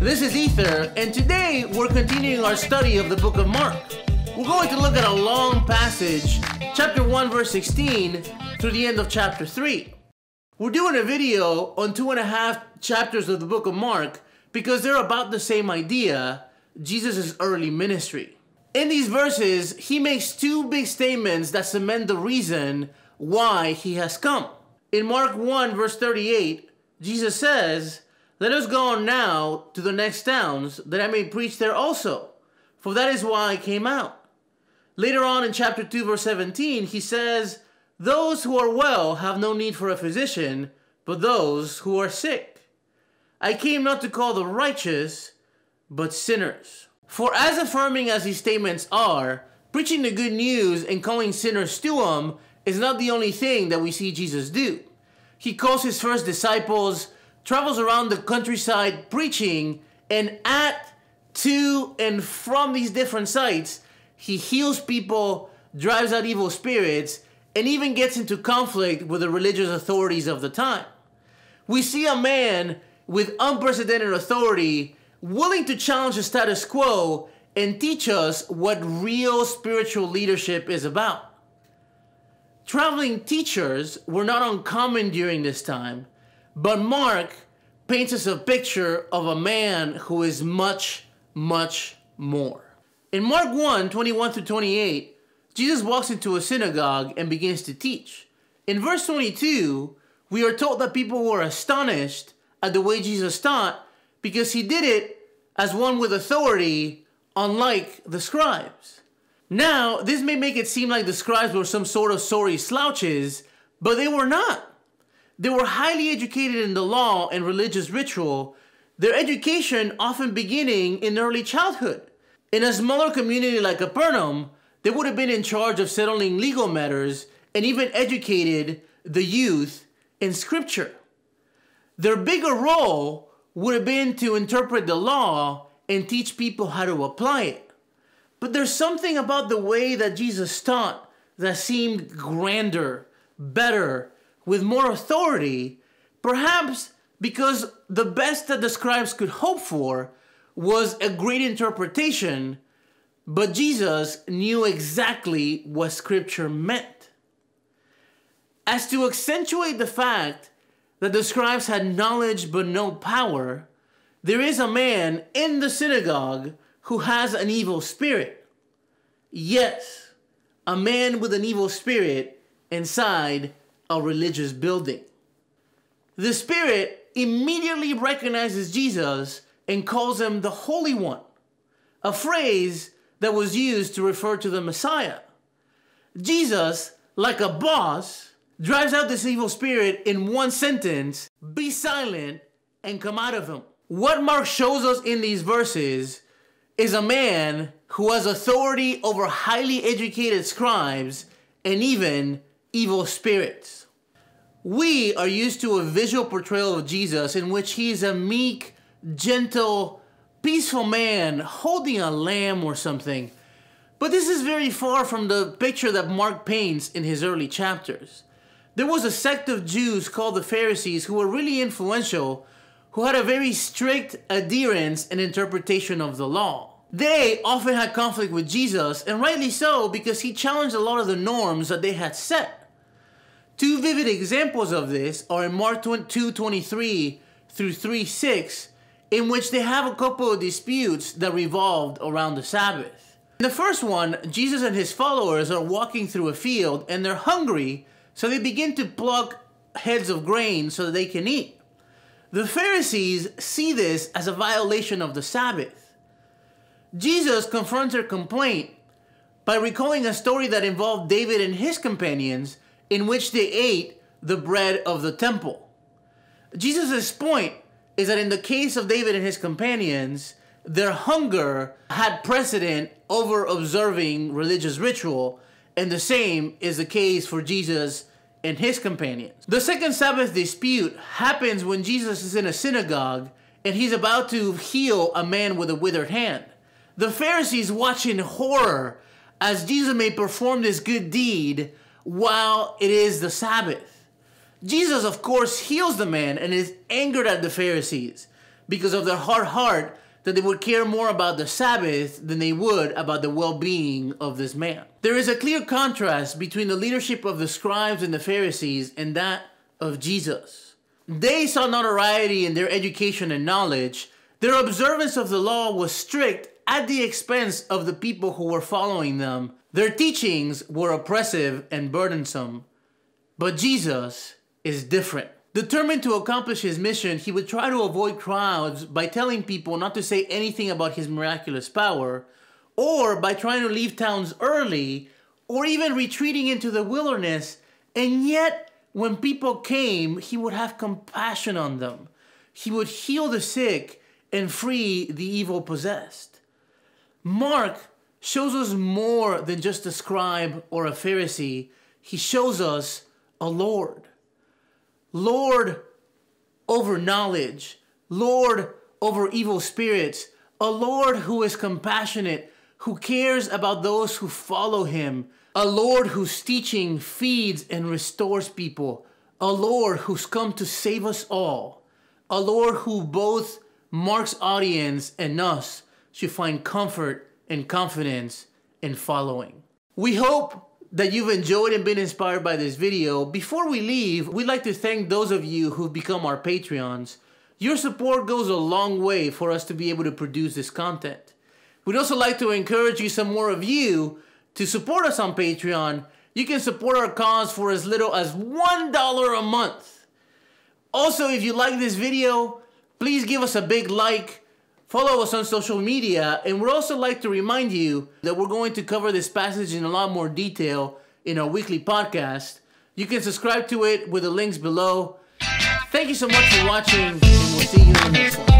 This is Ether, and today we're continuing our study of the book of Mark. We're going to look at a long passage, chapter 1, verse 16, through the end of chapter 3. We're doing a video on two and a half chapters of the book of Mark because they're about the same idea Jesus' early ministry. In these verses, he makes two big statements that cement the reason why he has come. In Mark 1, verse 38, Jesus says, Let us go on now to the next towns, that I may preach there also, for that is why I came out. Later on in chapter 2, verse 17, he says, Those who are well have no need for a physician, but those who are sick. I came not to call the righteous, but sinners. For as affirming as these statements are, preaching the good news and calling sinners to Him is not the only thing that we see Jesus do. He calls His first disciples, travels around the countryside preaching, and at, to, and from these different sites, He heals people, drives out evil spirits, and even gets into conflict with the religious authorities of the time. We see a man with unprecedented authority willing to challenge the status quo and teach us what real spiritual leadership is about. Traveling teachers were not uncommon during this time, but Mark paints us a picture of a man who is much, much more. In Mark 1 21 through 28, Jesus walks into a synagogue and begins to teach. In verse 22, we are told that people were astonished at the way Jesus taught because he did it as one with authority, unlike the scribes. Now, this may make it seem like the scribes were some sort of sorry slouches, but they were not. They were highly educated in the law and religious ritual, their education often beginning in early childhood. In a smaller community like Capernaum, they would have been in charge of settling legal matters and even educated the youth in scripture. Their bigger role would have been to interpret the law and teach people how to apply it. But there's something about the way that Jesus taught that seemed grander, better, with more authority, perhaps because the best that the scribes could hope for was a great interpretation, but Jesus knew exactly what scripture meant. As to accentuate the fact that the scribes had knowledge but no power, there is a man in the synagogue who has an evil spirit. Yes, a man with an evil spirit inside a religious building. The spirit immediately recognizes Jesus and calls him the Holy One, a phrase that was used to refer to the Messiah. Jesus, like a boss, drives out this evil spirit in one sentence be silent and come out of him. What Mark shows us in these verses is a man who has authority over highly educated scribes and even evil spirits. We are used to a visual portrayal of Jesus in which he is a meek, gentle, peaceful man holding a lamb or something. But this is very far from the picture that Mark paints in his early chapters. There was a sect of Jews called the Pharisees who were really influential, who had a very strict adherence and interpretation of the law. They often had conflict with Jesus, and rightly so, because he challenged a lot of the norms that they had set. Two vivid examples of this are in Mark 2 23 through 3 6, in which they have a couple of disputes that revolved around the Sabbath. In the first one, Jesus and his followers are walking through a field and they're hungry so they begin to pluck heads of grain so that they can eat. The Pharisees see this as a violation of the Sabbath. Jesus confronts their complaint by recalling a story that involved David and his companions in which they ate the bread of the temple. Jesus' point is that in the case of David and his companions, their hunger had precedent over observing religious ritual, and the same is the case for Jesus and his companions. The second Sabbath dispute happens when Jesus is in a synagogue and he's about to heal a man with a withered hand. The Pharisees watch in horror as Jesus may perform this good deed while it is the Sabbath. Jesus, of course, heals the man and is angered at the Pharisees because of their hard heart that they would care more about the Sabbath than they would about the well being of this man. There is a clear contrast between the leadership of the scribes and the Pharisees and that of Jesus. They saw notoriety in their education and knowledge. Their observance of the law was strict at the expense of the people who were following them. Their teachings were oppressive and burdensome. But Jesus is different. Determined to accomplish his mission, he would try to avoid crowds by telling people not to say anything about his miraculous power, or by trying to leave towns early, or even retreating into the wilderness. And yet, when people came, he would have compassion on them. He would heal the sick and free the evil possessed. Mark shows us more than just a scribe or a Pharisee, he shows us a Lord. Lord over knowledge, Lord over evil spirits, a Lord who is compassionate, who cares about those who follow him, a Lord whose teaching feeds and restores people, a Lord who's come to save us all, a Lord who both Mark's audience and us should find comfort and confidence in following. We hope that you've enjoyed and been inspired by this video. Before we leave, we'd like to thank those of you who've become our Patreons. Your support goes a long way for us to be able to produce this content. We'd also like to encourage you, some more of you, to support us on Patreon. You can support our cause for as little as $1 a month. Also, if you like this video, please give us a big like, Follow us on social media, and we'd also like to remind you that we're going to cover this passage in a lot more detail in our weekly podcast. You can subscribe to it with the links below. Thank you so much for watching, and we'll see you in the next one.